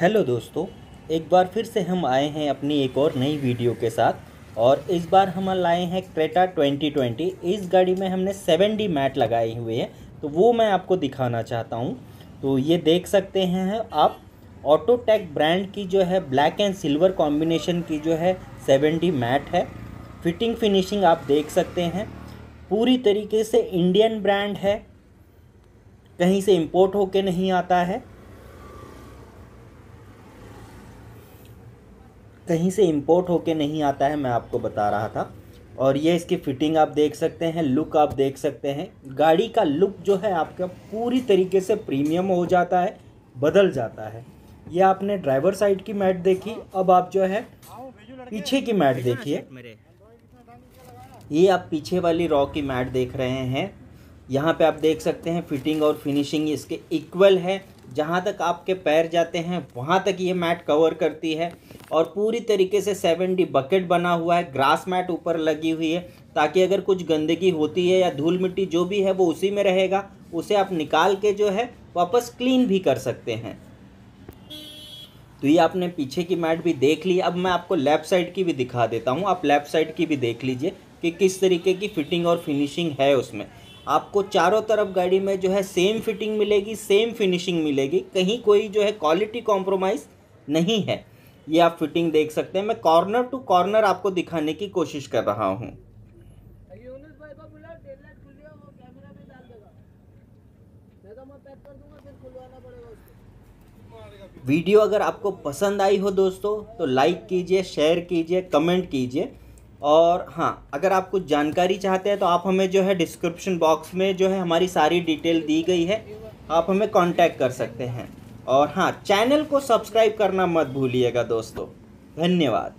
Hello दोस्तों, एक बार फिर से हम आए हैं अपनी एक और नई वीडियो के साथ। और इस बार हम लाए हैं क्रेटा 2020 इस गाड़ी में हमने 7D मैट लगाए हुए हैं तो वो मैं आपको दिखाना चाहता हूँ। तो ये देख सकते हैं आप ऑटोटेक ब्रांड की जो है ब्लैक एंड सिल्वर कॉम्बिनेशन की जो है 7D मैट है। फिटिंग फिनिशिंग आप देख सकते हैं। पूरी तरीके से इंडियन ब्रांड है। कहीं से इम्पोर्ट होके नहीं आता है। कहीं से इंपोर्ट होके नहीं आता है, मैं आपको बता रहा था। और ये इसकी फिटिंग आप देख सकते हैं लुक आप देख सकते हैं। गाड़ी का लुक जो है आपका पूरी तरीके से प्रीमियम हो जाता है, बदल जाता है। ये आपने ड्राइवर साइड की मैट देखी, अब आप जो है पीछे की मैट देखिए। ये आप पीछे वाली रॉ की मैट देख रहे हैं। यहाँ पे आप देख सकते हैं फिटिंग और फिनिशिंग इसके इक्वल है। जहाँ तक आपके पैर जाते हैं, वहाँ तक ये मैट कवर करती है। और पूरी तरीके से सेवन डी बकेट बना हुआ है ग्रास मैट ऊपर लगी हुई है, ताकि अगर कुछ गंदगी होती है या धूल मिट्टी जो भी है वो उसी में रहेगा, उसे आप निकाल के जो है वापस क्लीन भी कर सकते हैं। तो ये आपने पीछे की मैट भी देख ली, अब मैं आपको लेफ़्ट साइड की भी दिखा देता हूँ, आप लेफ़्ट साइड की भी देख लीजिए कि किस तरीके की फिटिंग और फिनिशिंग है उसमें। आपको चारों तरफ़ गाड़ी में जो है सेम फिटिंग मिलेगी सेम फिनिशिंग मिलेगी, कहीं कोई जो है क्वालिटी कॉम्प्रोमाइज़ नहीं है। ये आप फिटिंग देख सकते हैं। मैं कॉर्नर टू कॉर्नर आपको दिखाने की कोशिश कर रहा हूँ। वीडियो अगर आपको पसंद आई हो दोस्तों तो लाइक कीजिए शेयर कीजिए कमेंट कीजिए। और हाँ अगर आप कुछ जानकारी चाहते हैं तो आप हमें जो है डिस्क्रिप्शन बॉक्स में जो है हमारी सारी डिटेल दी गई है आप हमें कांटेक्ट कर सकते हैं। और हाँ चैनल को सब्सक्राइब करना मत भूलिएगा दोस्तों। धन्यवाद।